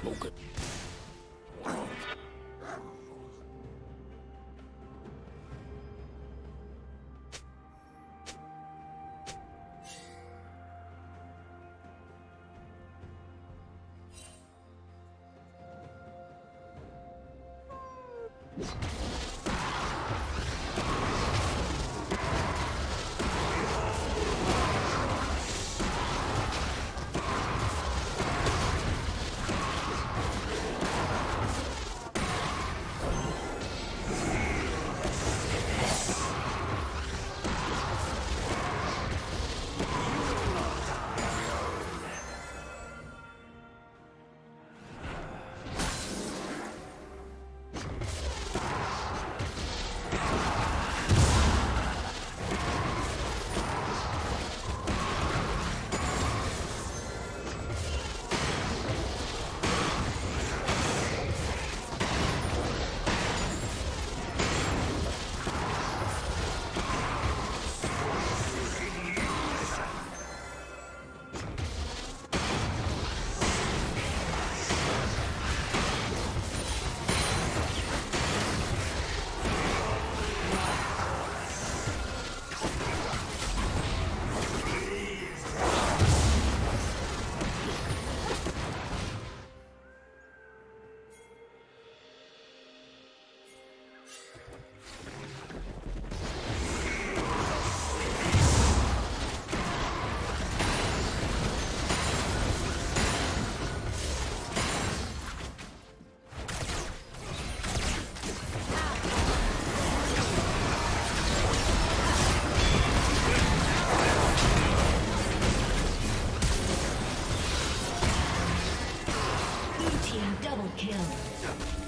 smoking. Double kill.